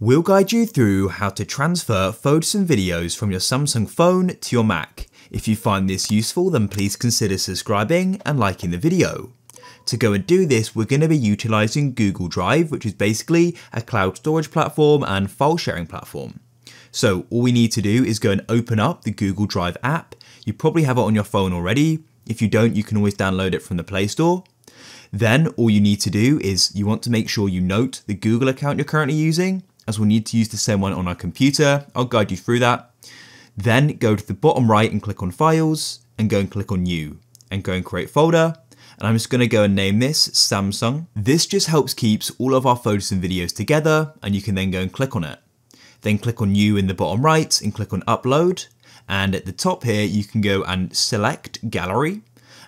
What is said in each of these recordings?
We'll guide you through how to transfer photos and videos from your Samsung phone to your Mac. If you find this useful then please consider subscribing and liking the video. To go and do this we're going to be utilising Google Drive which is basically a cloud storage platform and file sharing platform. So all we need to do is go and open up the Google Drive app. You probably have it on your phone already. If you don't you can always download it from the Play Store. Then all you need to do is you want to make sure you note the Google account you're currently using as we'll need to use the same one on our computer. I'll guide you through that. Then go to the bottom right and click on Files and go and click on New and go and create folder. And I'm just going to go and name this Samsung. This just helps keeps all of our photos and videos together and you can then go and click on it. Then click on New in the bottom right and click on Upload. And at the top here, you can go and select Gallery.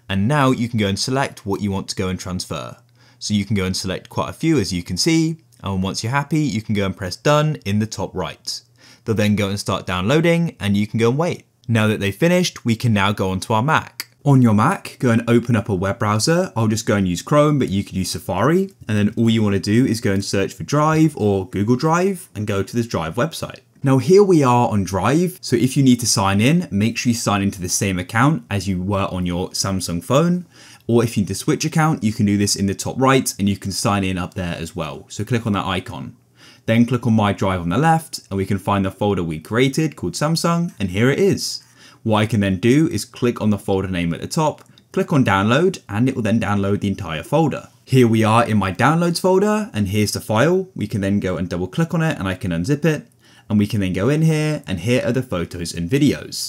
And now you can go and select what you want to go and transfer. So you can go and select quite a few as you can see and once you're happy, you can go and press done in the top right. They'll then go and start downloading and you can go and wait. Now that they've finished, we can now go onto our Mac. On your Mac, go and open up a web browser. I'll just go and use Chrome, but you could use Safari. And then all you want to do is go and search for Drive or Google Drive and go to this Drive website. Now here we are on Drive, so if you need to sign in, make sure you sign into the same account as you were on your Samsung phone, or if you need to switch account, you can do this in the top right and you can sign in up there as well. So click on that icon. Then click on My Drive on the left and we can find the folder we created called Samsung and here it is. What I can then do is click on the folder name at the top, click on download and it will then download the entire folder. Here we are in my downloads folder and here's the file. We can then go and double click on it and I can unzip it and we can then go in here and here are the photos and videos.